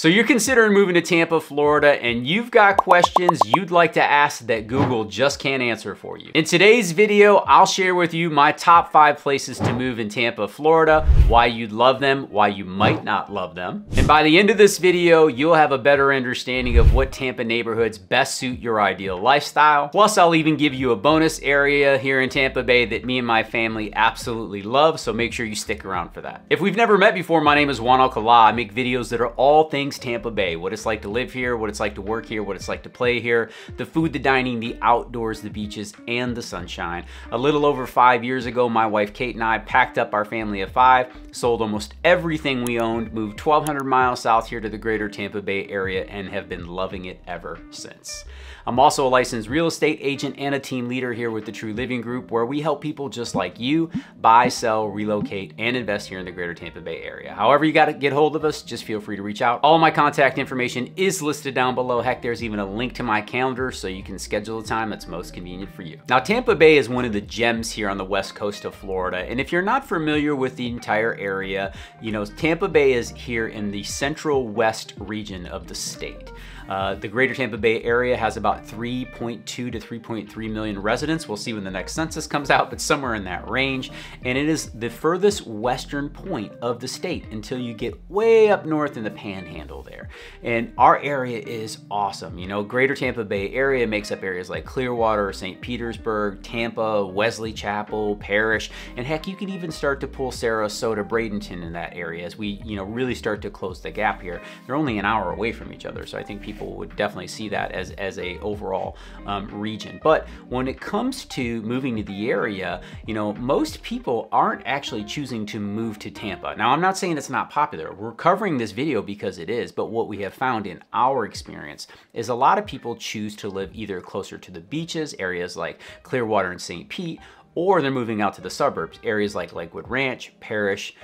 So you're considering moving to Tampa, Florida, and you've got questions you'd like to ask that Google just can't answer for you. In today's video, I'll share with you my top five places to move in Tampa, Florida, why you'd love them, why you might not love them. And by the end of this video, you'll have a better understanding of what Tampa neighborhoods best suit your ideal lifestyle. Plus, I'll even give you a bonus area here in Tampa Bay that me and my family absolutely love, so make sure you stick around for that. If we've never met before, my name is Juan Alcala. I make videos that are all things things Tampa Bay, what it's like to live here, what it's like to work here, what it's like to play here, the food, the dining, the outdoors, the beaches, and the sunshine. A little over five years ago, my wife Kate and I packed up our family of five, sold almost everything we owned, moved 1,200 miles south here to the greater Tampa Bay area, and have been loving it ever since. I'm also a licensed real estate agent and a team leader here with the True Living Group, where we help people just like you buy, sell, relocate, and invest here in the greater Tampa Bay area. However you got to get hold of us, just feel free to reach out. All my contact information is listed down below. Heck, there's even a link to my calendar so you can schedule a time that's most convenient for you. Now, Tampa Bay is one of the gems here on the west coast of Florida. And if you're not familiar with the entire area, you know, Tampa Bay is here in the central west region of the state. Uh, the greater Tampa Bay area has about 3.2 to 3.3 million residents. We'll see when the next census comes out, but somewhere in that range. And it is the furthest western point of the state until you get way up north in the panhandle there. And our area is awesome. You know, greater Tampa Bay area makes up areas like Clearwater, St. Petersburg, Tampa, Wesley Chapel, Parrish, and heck, you can even start to pull Sarasota, Bradenton in that area as we, you know, really start to close the gap here. They're only an hour away from each other, so I think people people would definitely see that as, as a overall um, region. But when it comes to moving to the area, you know, most people aren't actually choosing to move to Tampa. Now, I'm not saying it's not popular. We're covering this video because it is, but what we have found in our experience is a lot of people choose to live either closer to the beaches, areas like Clearwater and St. Pete, or they're moving out to the suburbs, areas like Lakewood Ranch, Parrish,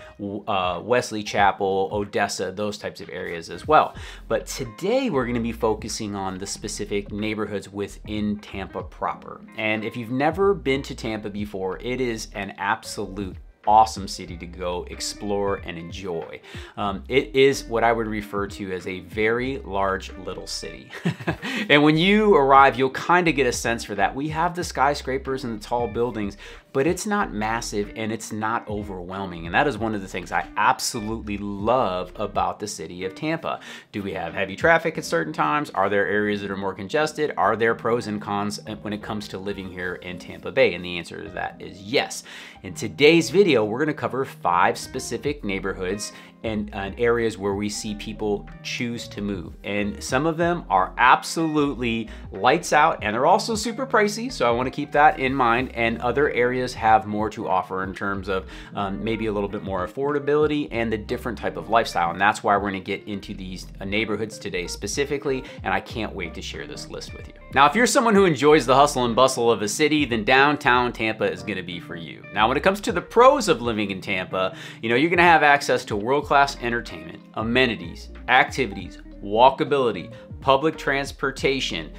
uh, Wesley Chapel, Odessa, those types of areas as well. But today we're gonna be focusing on the specific neighborhoods within Tampa proper. And if you've never been to Tampa before, it is an absolute awesome city to go explore and enjoy. Um, it is what I would refer to as a very large little city. and when you arrive, you'll kind of get a sense for that. We have the skyscrapers and the tall buildings, but it's not massive and it's not overwhelming. And that is one of the things I absolutely love about the city of Tampa. Do we have heavy traffic at certain times? Are there areas that are more congested? Are there pros and cons when it comes to living here in Tampa Bay? And the answer to that is yes. In today's video, we're gonna cover five specific neighborhoods and, and, areas where we see people choose to move. And some of them are absolutely lights out and they're also super pricey. So I wanna keep that in mind. And other areas have more to offer in terms of um, maybe a little bit more affordability and the different type of lifestyle. And that's why we're gonna get into these uh, neighborhoods today specifically. And I can't wait to share this list with you. Now, if you're someone who enjoys the hustle and bustle of a city, then downtown Tampa is gonna be for you. Now, when it comes to the pros of living in Tampa, you know, you're gonna have access to world-class entertainment, amenities, activities, walkability, public transportation,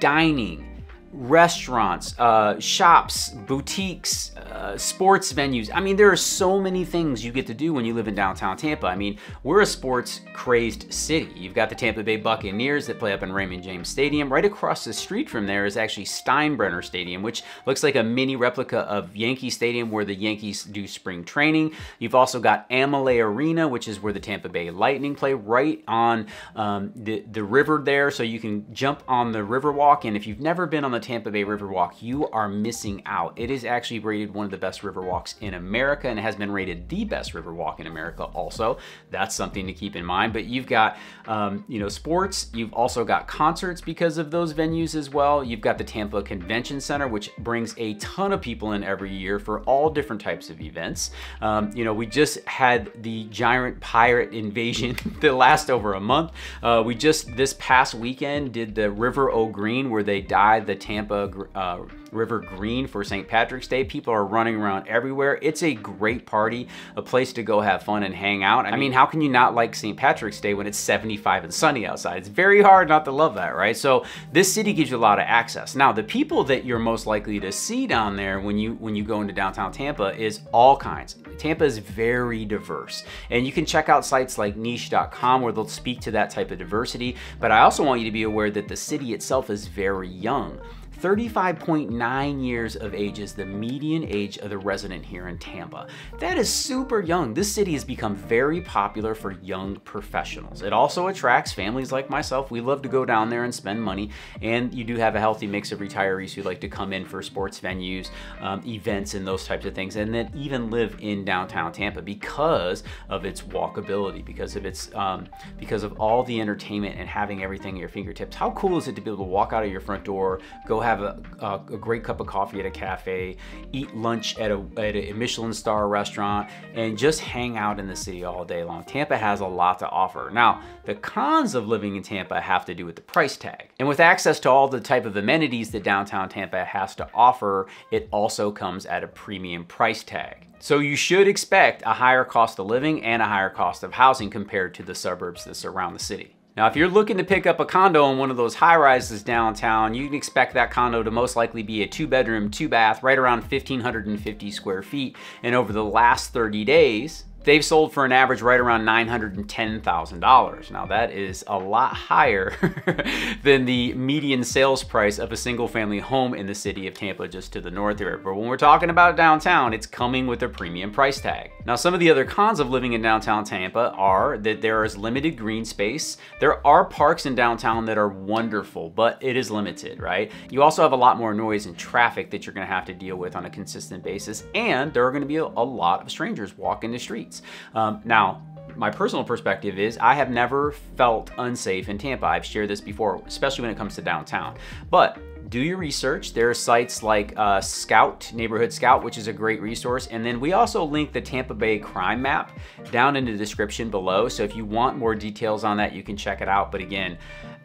dining, restaurants, uh, shops, boutiques, uh, sports venues. I mean, there are so many things you get to do when you live in downtown Tampa. I mean, we're a sports crazed city. You've got the Tampa Bay Buccaneers that play up in Raymond James Stadium. Right across the street from there is actually Steinbrenner Stadium, which looks like a mini replica of Yankee Stadium where the Yankees do spring training. You've also got Amalie Arena, which is where the Tampa Bay Lightning play right on um, the, the river there. So you can jump on the Riverwalk. And if you've never been on the Tampa Bay Riverwalk, you are missing out. It is actually rated one of the best riverwalks in America and has been rated the best riverwalk in America also. That's something to keep in mind. But you've got, um, you know, sports. You've also got concerts because of those venues as well. You've got the Tampa Convention Center, which brings a ton of people in every year for all different types of events. Um, you know, we just had the giant pirate invasion that last over a month. Uh, we just, this past weekend, did the River O Green where they dyed the Tampa uh, River Green for St. Patrick's Day. People are running around everywhere. It's a great party, a place to go have fun and hang out. I mean, how can you not like St. Patrick's Day when it's 75 and sunny outside? It's very hard not to love that, right? So this city gives you a lot of access. Now, the people that you're most likely to see down there when you when you go into downtown Tampa is all kinds. Tampa is very diverse. And you can check out sites like niche.com where they'll speak to that type of diversity. But I also want you to be aware that the city itself is very young. 35.9 years of age is the median age of the resident here in Tampa. That is super young. This city has become very popular for young professionals. It also attracts families like myself. We love to go down there and spend money, and you do have a healthy mix of retirees who like to come in for sports venues, um, events, and those types of things, and then even live in downtown Tampa because of its walkability, because of its, um, because of all the entertainment and having everything at your fingertips. How cool is it to be able to walk out of your front door, go have a, a, a, great cup of coffee at a cafe, eat lunch at a, at a Michelin star restaurant, and just hang out in the city all day long. Tampa has a lot to offer. Now, the cons of living in Tampa have to do with the price tag. And with access to all the type of amenities that downtown Tampa has to offer, it also comes at a premium price tag. So you should expect a higher cost of living and a higher cost of housing compared to the suburbs that surround the city. Now, if you're looking to pick up a condo in one of those high rises downtown, you can expect that condo to most likely be a two bedroom, two bath, right around 1,550 square feet. And over the last 30 days, they've sold for an average right around $910,000. Now that is a lot higher than the median sales price of a single family home in the city of Tampa just to the north here. But when we're talking about downtown, it's coming with a premium price tag. Now some of the other cons of living in downtown Tampa are that there is limited green space. There are parks in downtown that are wonderful, but it is limited, right? You also have a lot more noise and traffic that you're gonna have to deal with on a consistent basis. And there are gonna be a, lot of strangers walking the streets. Um, now, my personal perspective is I have never felt unsafe in Tampa. I've shared this before, especially when it comes to downtown. But do your research. There are sites like uh, Scout, Neighborhood Scout, which is a great resource. And then we also link the Tampa Bay crime map down in the description below. So if you want more details on that, you can check it out. But again,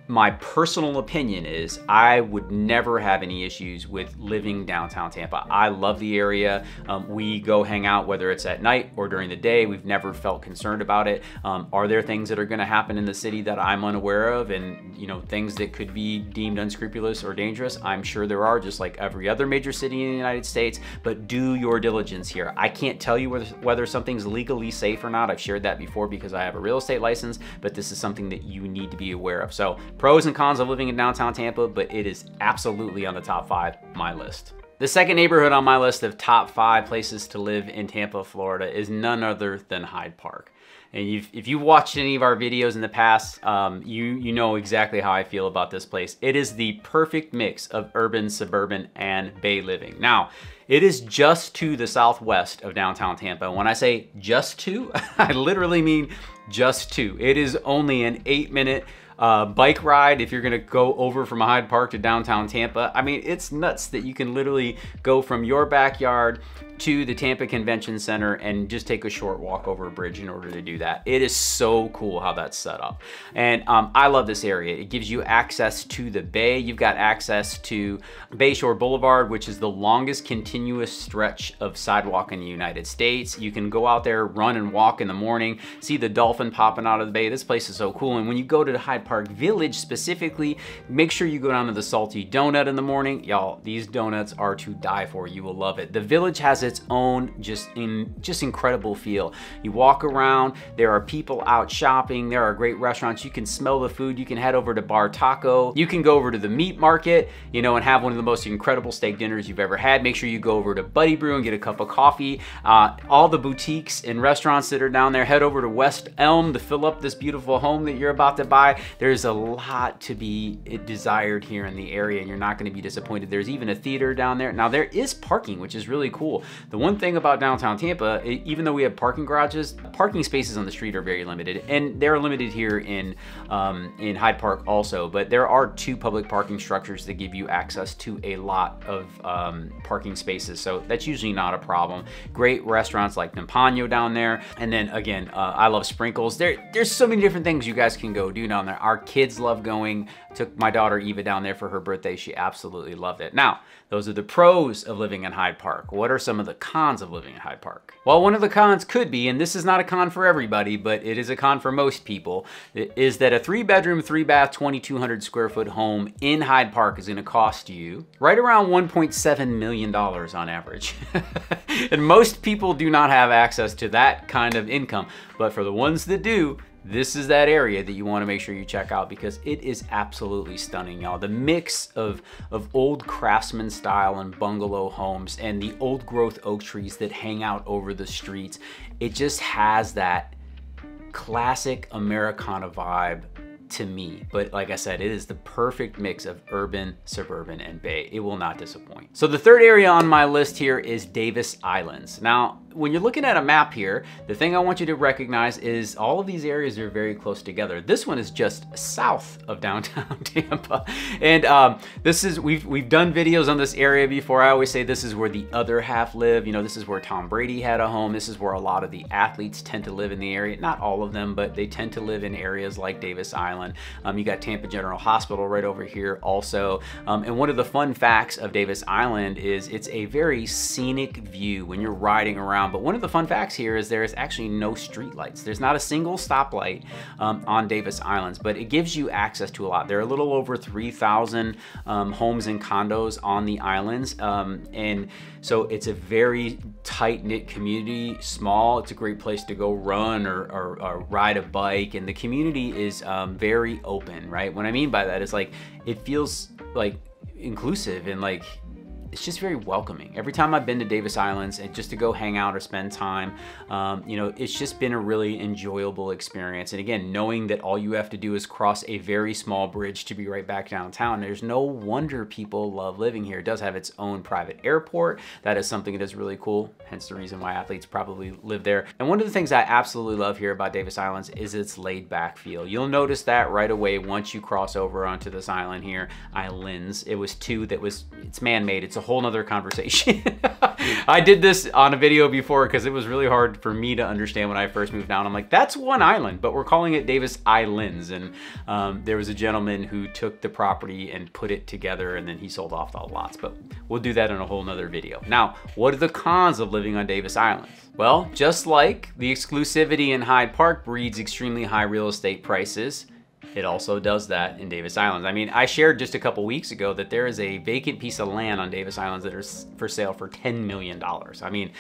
my personal opinion is I would never have any issues with living downtown Tampa. I love the area. Um, we go hang out whether it's at night or during the day. We've never felt concerned about it. Um, are there things that are going to happen in the city that I'm unaware of and you know things that could be deemed unscrupulous or dangerous? I'm sure there are just like every other major city in the United States, but do your diligence here. I can't tell you whether, whether something's legally safe or not. I've shared that before because I have a real estate license, but this is something that you need to be aware of. So Pros and cons of living in downtown Tampa, but it is absolutely on the top five my list. The second neighborhood on my list of top five places to live in Tampa, Florida is none other than Hyde Park. And if you've watched any of our videos in the past, um, you, you know exactly how I feel about this place. It is the perfect mix of urban, suburban, and bay living. Now, it is just to the southwest of downtown Tampa. When I say just to, I literally mean just to. It is only an eight minute uh, bike ride if you're gonna go over from Hyde Park to downtown Tampa. I mean, it's nuts that you can literally go from your backyard to the Tampa Convention Center and just take a short walk over a bridge in order to do that. It is so cool how that's set up. And um, I love this area. It gives you access to the bay. You've got access to Bayshore Boulevard, which is the longest continuous stretch of sidewalk in the United States. You can go out there, run and walk in the morning, see the dolphin popping out of the bay. This place is so cool. And when you go to Hyde Park Village specifically, make sure you go down to the Salty Donut in the morning. Y'all, these donuts are to die for. You will love it. The village has its own just in just incredible feel. You walk around, there are people out shopping, there are great restaurants, you can smell the food, you can head over to Bar Taco, you can go over to the meat market, you know, and have one of the most incredible steak dinners you've ever had. Make sure you go over to Buddy Brew and get a cup of coffee. Uh, all the boutiques and restaurants that are down there, head over to West Elm to fill up this beautiful home that you're about to buy. There's a lot to be desired here in the area and you're not gonna be disappointed. There's even a theater down there. Now there is parking, which is really cool. The one thing about downtown Tampa, even though we have parking garages, parking spaces on the street are very limited, and they're limited here in um, in Hyde Park also. But there are two public parking structures that give you access to a lot of um, parking spaces, so that's usually not a problem. Great restaurants like Nampano down there, and then again, uh, I love Sprinkles. There, there's so many different things you guys can go do down there. Our kids love going. Took my daughter Eva down there for her birthday. She absolutely loved it. Now, those are the pros of living in Hyde Park. What are some of the cons of living in Hyde Park? Well, one of the cons could be, and this is not a con for everybody, but it is a con for most people, is that a three bedroom, three bath, 2,200 square foot home in Hyde Park is gonna cost you right around $1.7 million on average. and most people do not have access to that kind of income. But for the ones that do, this is that area that you want to make sure you check out because it is absolutely stunning, y'all. The mix of, of old craftsman style and bungalow homes and the old growth oak trees that hang out over the streets, it just has that classic Americana vibe to me. But like I said, it is the perfect mix of urban, suburban, and bay. It will not disappoint. So the third area on my list here is Davis Islands. Now, when you're looking at a map here, the thing I want you to recognize is all of these areas are very close together. This one is just south of downtown Tampa. And um, this is, we've, we've done videos on this area before. I always say this is where the other half live. You know, this is where Tom Brady had a home. This is where a lot of the athletes tend to live in the area. Not all of them, but they tend to live in areas like Davis Island. Um, you got Tampa General Hospital right over here also. Um, and one of the fun facts of Davis Island is it's a very scenic view when you're riding around around. But one of the fun facts here is there is actually no street lights. There's not a single stoplight um, on Davis Islands, but it gives you access to a lot. There are a little over 3,000 um, homes and condos on the islands. Um, and so it's a very tight knit community, small. It's a great place to go run or, or, or ride a bike. And the community is um, very open, right? What I mean by that is like, it feels like inclusive and like it's just very welcoming. Every time I've been to Davis Islands and just to go hang out or spend time, um, you know, it's just been a really enjoyable experience. And again, knowing that all you have to do is cross a very small bridge to be right back downtown, there's no wonder people love living here. It does have its own private airport. That is something that is really cool, hence the reason why athletes probably live there. And one of the things I absolutely love here about Davis Islands is its laid back feel. You'll notice that right away once you cross over onto this island here, islands. It was two that was, it's man-made. It's a whole nother conversation. I did this on a video before because it was really hard for me to understand when I first moved down. I'm like, that's one island, but we're calling it Davis Islands. And um, there was a gentleman who took the property and put it together and then he sold off the lots, but we'll do that in a whole nother video. Now, what are the cons of living on Davis Islands? Well, just like the exclusivity in Hyde Park breeds extremely high real estate prices, it also does that in Davis Islands. I mean, I shared just a couple weeks ago that there is a vacant piece of land on Davis Islands that is for sale for $10 million. I mean,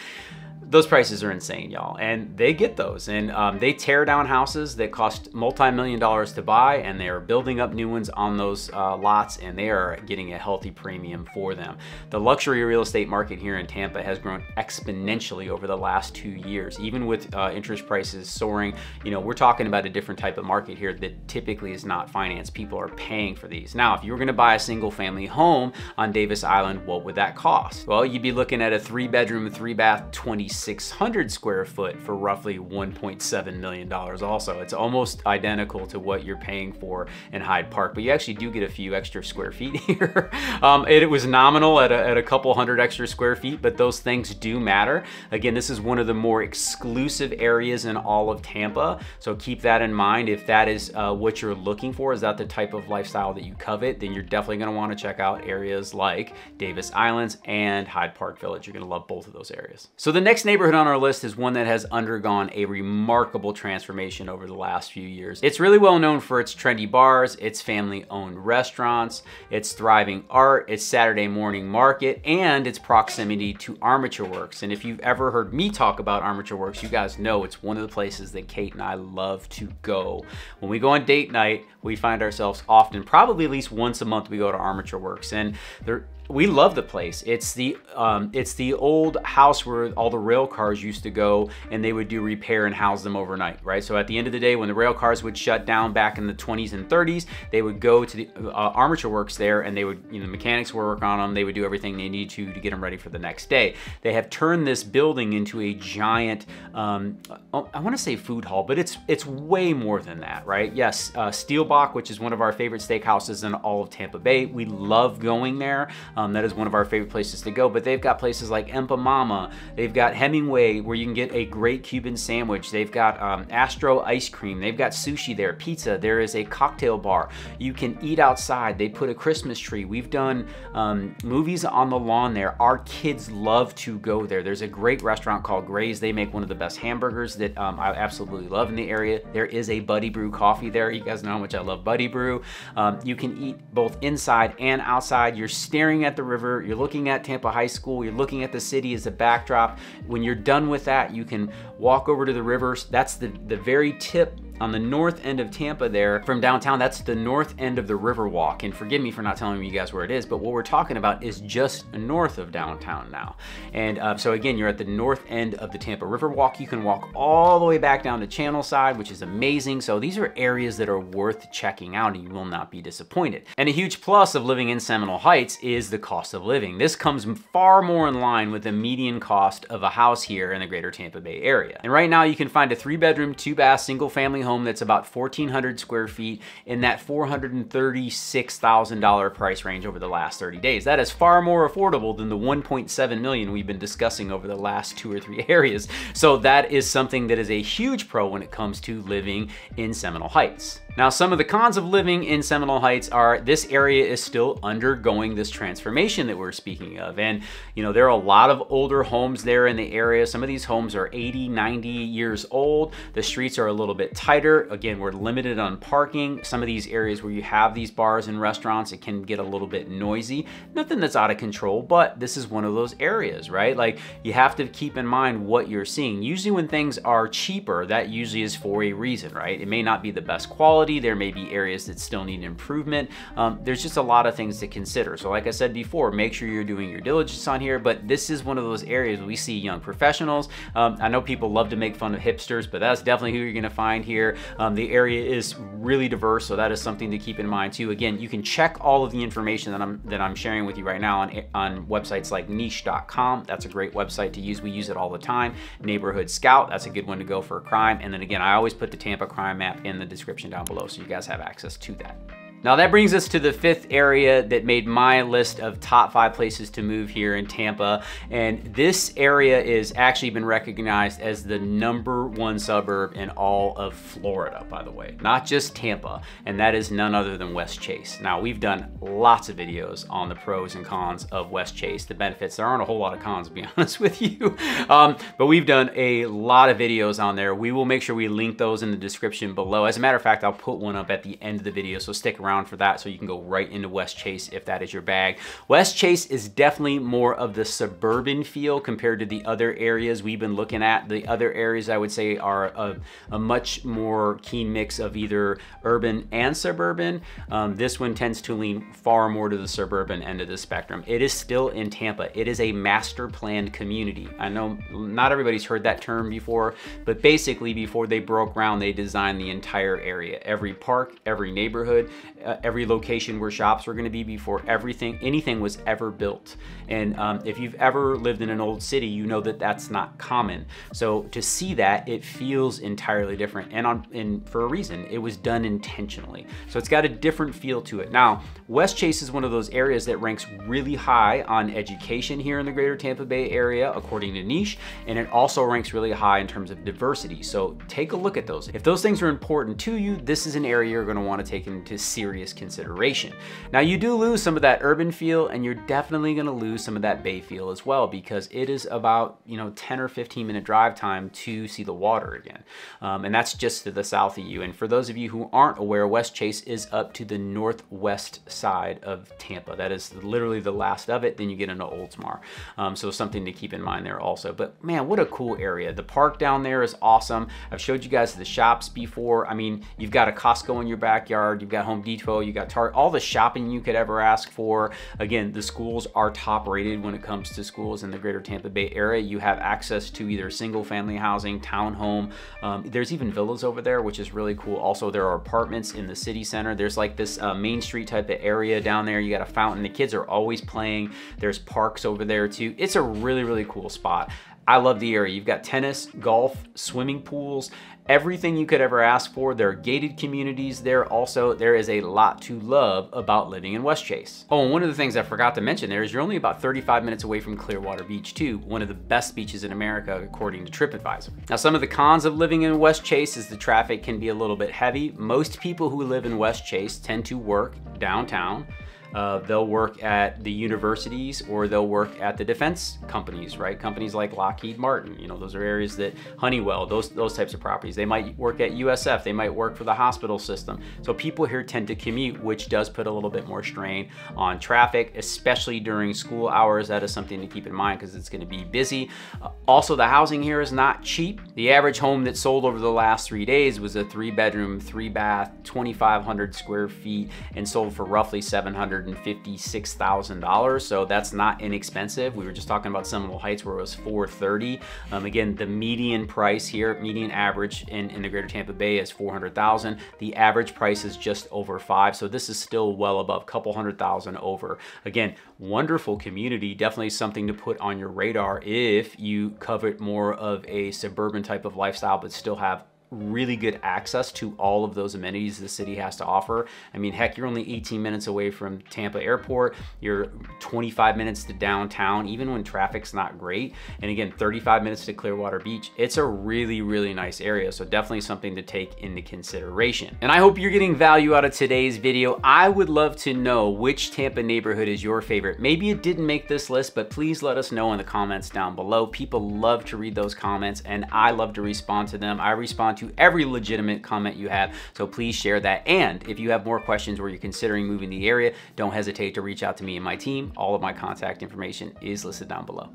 those prices are insane, y'all. And they get those. And um, they tear down houses that cost multi-million dollars to buy and they are building up new ones on those uh, lots and they are getting a healthy premium for them. The luxury real estate market here in Tampa has grown exponentially over the last two years. Even with uh, interest prices soaring, you know, we're talking about a different type of market here that typically is not financed. People are paying for these. Now, if you were gonna buy a single family home on Davis Island, what would that cost? Well, you'd be looking at a three bedroom, three bath, 20 600 square foot for roughly $1.7 million also. It's almost identical to what you're paying for in Hyde Park, but you actually do get a few extra square feet here. um, it, it, was nominal at a, at a couple hundred extra square feet, but those things do matter. Again, this is one of the more exclusive areas in all of Tampa, so keep that in mind. If that is uh, what you're looking for, is that the type of lifestyle that you covet, then you're definitely gonna wanna check out areas like Davis Islands and Hyde Park Village. You're gonna love both of those areas. So the next neighborhood on our list is one that has undergone a remarkable transformation over the last few years. It's really well known for its trendy bars, its family-owned restaurants, its thriving art, its Saturday morning market, and its proximity to Armature Works. And if you've ever heard me talk about Armature Works, you guys know it's one of the places that Kate and I love to go. When we go on date night, we find ourselves often, probably at least once a month, we go to Armature Works. And there we love the place. It's the um, it's the old house where all the rail cars used to go and they would do repair and house them overnight, right? So at the end of the day, when the rail cars would shut down back in the 20s and 30s, they would go to the uh, armature works there and they would, you know, the mechanics would work on them. They would do everything they need to to get them ready for the next day. They have turned this building into a giant, um, uh, I want to say food hall, but it's it's way more than that, right? Yes, uh, Steelbach, which is one of our favorite steakhouses in all of Tampa Bay. We love going there. Um, that is one of our favorite places to go. But they've got places like Empamama. They've got Hemingway, where you can get a great Cuban sandwich. They've got um, Astro ice cream. They've got sushi there, pizza. There is a cocktail bar. You can eat outside. They put a Christmas tree. We've done um, movies on the lawn there. Our kids love to go there. There's a great restaurant called Gray's. They make one of the best hamburgers that um, I absolutely love in the area. There is a Buddy Brew coffee there. You guys know how much I love Buddy Brew. Um, you can eat both inside and outside. You're staring at the river. You're looking at Tampa High School. You're looking at the city as a backdrop. When you're done with that, you can walk over to the rivers. That's the, the very tip on the north end of Tampa there from downtown. That's the north end of the Riverwalk. And forgive me for not telling you guys where it is, but what we're talking about is just north of downtown now. And uh, so again, you're at the north end of the Tampa Riverwalk. You can walk all the way back down to Channel Side, which is amazing. So these are areas that are worth checking out and you will not be disappointed. And a huge plus of living in Seminole Heights is the cost of living. This comes far more in line with the median cost of a house here in the greater Tampa Bay area. And right now you can find a three bedroom, two bath, single family home home that's about 1,400 square feet in that $436,000 price range over the last 30 days. That is far more affordable than the 1.7 million we've been discussing over the last two or three areas. So that is something that is a huge pro when it comes to living in Seminole Heights. Now, some of the cons of living in Seminole Heights are this area is still undergoing this transformation that we're speaking of. And, you know, there are a lot of older homes there in the area. Some of these homes are 80, 90 years old. The streets are a little bit tighter. Again, we're limited on parking. Some of these areas where you have these bars and restaurants, it can get a little bit noisy. Nothing that's out of control, but this is one of those areas, right? Like you have to keep in mind what you're seeing. Usually when things are cheaper, that usually is for a reason, right? It may not be the best quality quality. There may be areas that still need improvement. Um, there's just a lot of things to consider. So like I said before, make sure you're doing your diligence on here, but this is one of those areas we see young professionals. Um, I know people love to make fun of hipsters, but that's definitely who you're gonna find here. Um, the area is really diverse, so that is something to keep in mind too. Again, you can check all of the information that I'm that I'm sharing with you right now on, on websites like niche.com. That's a great website to use. We use it all the time. Neighborhood Scout, that's a good one to go for a crime. And then again, I always put the Tampa crime map in the description down below so you guys have access to that. Now that brings us to the fifth area that made my list of top five places to move here in Tampa. And this area is actually been recognized as the number one suburb in all of Florida, by the way, not just Tampa. And that is none other than Westchase. Now we've done lots of videos on the pros and cons of Westchase, the benefits. There aren't a whole lot of cons to be honest with you. Um, but we've done a lot of videos on there. We will make sure we link those in the description below. As a matter of fact, I'll put one up at the end of the video, so stick around around for that so you can go right into Westchase if that is your bag. Westchase is definitely more of the suburban feel compared to the other areas we've been looking at. The other areas I would say are a, a much more keen mix of either urban and suburban. Um, this one tends to lean far more to the suburban end of the spectrum. It is still in Tampa. It is a master planned community. I know not everybody's heard that term before, but basically before they broke ground, they designed the entire area. Every park, every neighborhood, uh, every location where shops were going to be before everything, anything was ever built. And um, if you've ever lived in an old city, you know that that's not common. So to see that, it feels entirely different. And on and for a reason, it was done intentionally. So it's got a different feel to it. Now, Westchase is one of those areas that ranks really high on education here in the greater Tampa Bay area, according to Niche. And it also ranks really high in terms of diversity. So take a look at those. If those things are important to you, this is an area you're going to want to take into serious serious consideration. Now you do lose some of that urban feel and you're definitely gonna lose some of that bay feel as well because it is about, you know, 10 or 15 minute drive time to see the water again. Um, and that's just to the south of you. And for those of you who aren't aware, Westchase is up to the northwest side of Tampa. That is literally the last of it. Then you get into Oldsmar. Um, so something to keep in mind there also. But man, what a cool area. The park down there is awesome. I've showed you guys the shops before. I mean, you've got a Costco in your backyard. You've got Home Depot You got all the shopping you could ever ask for. Again, the schools are top rated when it comes to schools in the greater Tampa Bay area. You have access to either single family housing, townhome. Um, there's even villas over there, which is really cool. Also, there are apartments in the city center. There's like this uh, Main Street type of area down there. You got a fountain. The kids are always playing. There's parks over there too. It's a really, really cool spot. I love the area. You've got tennis, golf, swimming pools, everything you could ever ask for. There are gated communities there. Also, there is a lot to love about living in Westchase. Oh, and one of the things I forgot to mention there is you're only about 35 minutes away from Clearwater Beach too, one of the best beaches in America according to TripAdvisor. Now, some of the cons of living in Westchase is the traffic can be a little bit heavy. Most people who live in Westchase tend to work downtown. Uh, they'll work at the universities or they'll work at the defense companies, right? Companies like Lockheed Martin, you know, those are areas that Honeywell, those, those types of properties. They might work at USF, they might work for the hospital system. So people here tend to commute, which does put a little bit more strain on traffic, especially during school hours. That is something to keep in mind because it's going to be busy. Uh, also, the housing here is not cheap. The average home that sold over the last three days was a three bedroom, three bath, 2,500 square feet and sold for roughly 700 $156,000. So that's not inexpensive. We were just talking about Seminole Heights where it was 430. Um, again, the median price here, median average in, in the greater Tampa Bay is 400,000. The average price is just over five. So this is still well above, a couple hundred thousand over. Again, wonderful community, definitely something to put on your radar if you covet more of a suburban type of lifestyle, but still have really good access to all of those amenities the city has to offer. I mean, heck, you're only 18 minutes away from Tampa Airport. You're 25 minutes to downtown, even when traffic's not great. And again, 35 minutes to Clearwater Beach. It's a really, really nice area. So definitely something to take into consideration. And I hope you're getting value out of today's video. I would love to know which Tampa neighborhood is your favorite. Maybe it didn't make this list, but please let us know in the comments down below. People love to read those comments and I love to respond to them. I respond to every legitimate comment you have. So please share that. And if you have more questions where you're considering moving the area, don't hesitate to reach out to me and my team. All of my contact information is listed down below.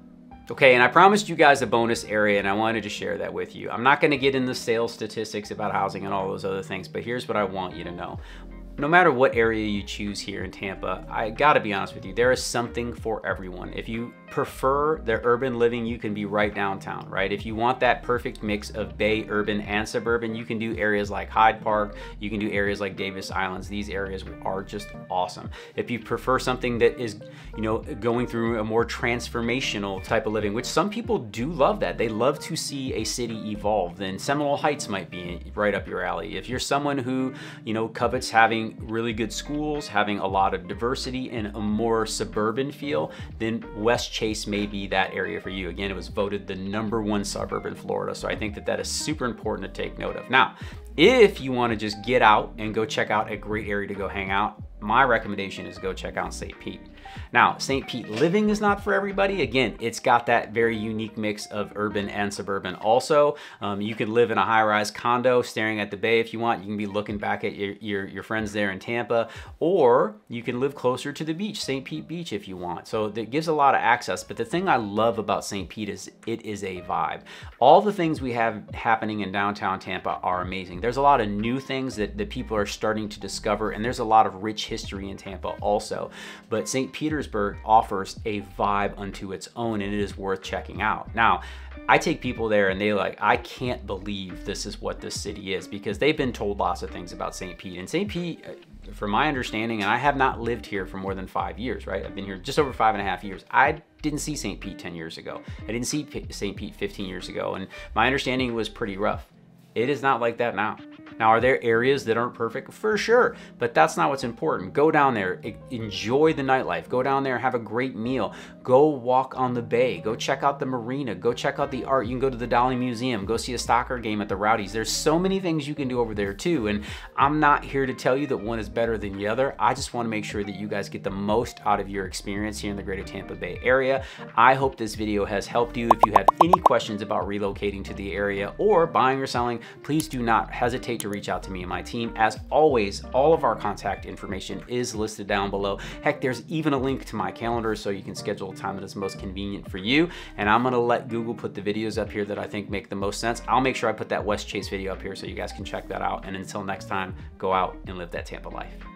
Okay, and I promised you guys a bonus area and I wanted to share that with you. I'm not gonna get into the sales statistics about housing and all those other things, but here's what I want you to know no matter what area you choose here in Tampa, I gotta be honest with you, there is something for everyone. If you prefer the urban living, you can be right downtown, right? If you want that perfect mix of bay, urban, and suburban, you can do areas like Hyde Park, you can do areas like Davis Islands. These areas are just awesome. If you prefer something that is, you know, going through a more transformational type of living, which some people do love that. They love to see a city evolve, then Seminole Heights might be right up your alley. If you're someone who, you know, covets having really good schools, having a lot of diversity and a more suburban feel, then Westchase may be that area for you. Again, it was voted the number one suburb in Florida. So I think that that is super important to take note of. Now, if you wanna just get out and go check out a great area to go hang out, my recommendation is go check out St. Pete. Now, St. Pete living is not for everybody. Again, it's got that very unique mix of urban and suburban also. Um, you could live in a high-rise condo staring at the bay if you want. You can be looking back at your, your, your friends there in Tampa, or you can live closer to the beach, St. Pete Beach if you want. So it gives a lot of access, but the thing I love about St. Pete is it is a vibe. All the things we have happening in downtown Tampa are amazing. There's a lot of new things that, that people are starting to discover, and there's a lot of rich history in Tampa also. But St. Petersburg offers a vibe unto its own and it is worth checking out. Now, I take people there and they like, I can't believe this is what this city is because they've been told lots of things about St. Pete. And St. Pete, uh, from my understanding, and I have not lived here for more than five years, right? I've been here just over five and a half years. I didn't see St. Pete 10 years ago. I didn't see St. Pete 15 years ago. And my understanding was pretty rough. It is not like that now. Now, are there areas that aren't perfect? For sure, but that's not what's important. Go down there, enjoy the nightlife. Go down there, have a great meal. Go walk on the bay. Go check out the marina. Go check out the art. You can go to the Dalí Museum. Go see a soccer game at the Rowdies. There's so many things you can do over there too. And I'm not here to tell you that one is better than the other. I just want to make sure that you guys get the most out of your experience here in the greater Tampa Bay area. I hope this video has helped you. If you have any questions about relocating to the area or buying or selling, please do not hesitate to reach out to me and my team. As always, all of our contact information is listed down below. Heck, there's even a link to my calendar so you can schedule time that is most convenient for you. And I'm gonna let Google put the videos up here that I think make the most sense. I'll make sure I put that Westchase video up here so you guys can check that out. And until next time, go out and live that Tampa life.